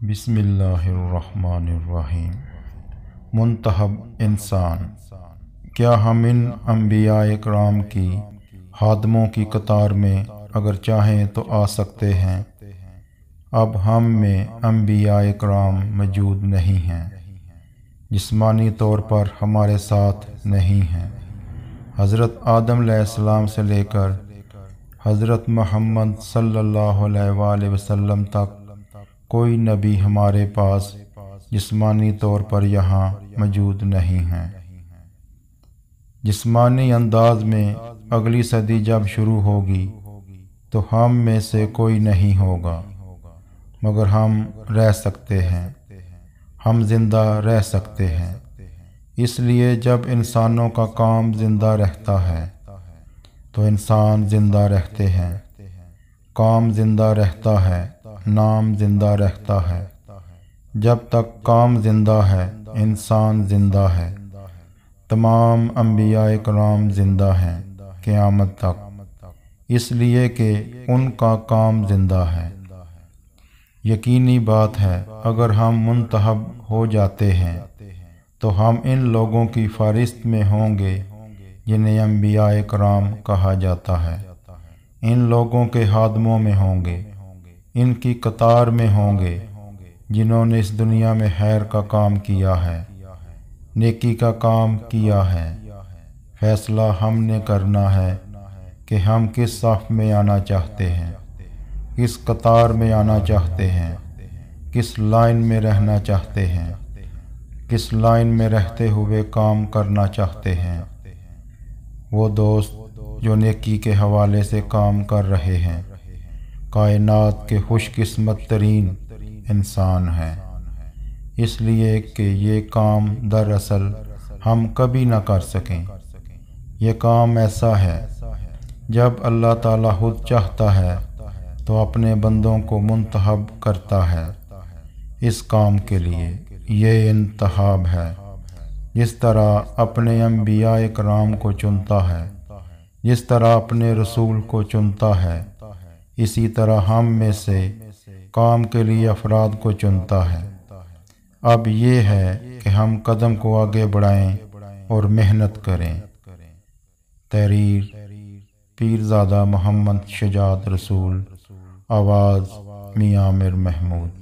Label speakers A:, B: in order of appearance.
A: बिसमीम मुंतहब इंसान, क्या हम इन अम्बिया कराम की हादमों की कतार में अगर चाहें तो आ सकते हैं? अब हम में अम्बिया कराम मौजूद नहीं हैं, जिस्मानी तौर पर हमारे साथ नहीं हैं। हज़रत आदम सलाम से लेकर हज़रत मोहम्मद सल्लल्लाहु अलैहि वसल्लम तक कोई नबी हमारे पास जिस्मानी तौर पर यहाँ मौजूद नहीं हैं। जिस्मानी अंदाज में अगली सदी जब शुरू होगी तो हम में से कोई नहीं होगा, मगर हम रह सकते हैं। हम ज़िंदा रह सकते हैं। इसलिए जब इंसानों का काम ज़िंदा रहता है तो इंसान ज़िंदा रहते हैं। काम ज़िंदा रहता है। नाम ज़िंदा रहता है। जब तक काम ज़िंदा है, इंसान ज़िंदा है। तमाम अम्बिया कराम ज़िंदा हैं, क़यामत तक। इसलिए कि उनका काम ज़िंदा है। यकीनी बात है, अगर हम मुंतहब हो जाते हैं तो हम इन लोगों की फ़हरिस्त में होंगे, जिन्हें अम्बिया कराम कहा जाता है। इन लोगों के हादमों में होंगे। इनकी कतार में होंगे, जिन्होंने इस दुनिया में हैर का काम किया है, नेकी का काम किया है। फैसला हमने करना है कि हम किस साफ़ में आना चाहते हैं, किस कतार में आना चाहते हैं, किस लाइन में रहना चाहते हैं, किस लाइन में रहते हुए काम करना चाहते हैं। वो दोस्त जो नेकी के हवाले से काम कर रहे हैं कायनात के खुशकिस्मत तरीन इंसान हैं। इसलिए कि ये काम दरअसल हम कभी ना कर सकें। यह काम ऐसा है, जब अल्लाह ताला खुद चाहता है तो अपने बंदों को मुंतहब करता है। इस काम के लिए ये इंतहाब है। जिस तरह अपने अम्बिया कराम को चुनता है, जिस तरह अपने रसूल को चुनता है इसी तरह हम में से काम के लिए अफराद को चुनता है। अब ये है कि हम कदम को आगे बढ़ाएँ और मेहनत करें। तहरीर, पीरजादा मोहम्मद शजात रसूल, आवाज़ मियामिर महमूद।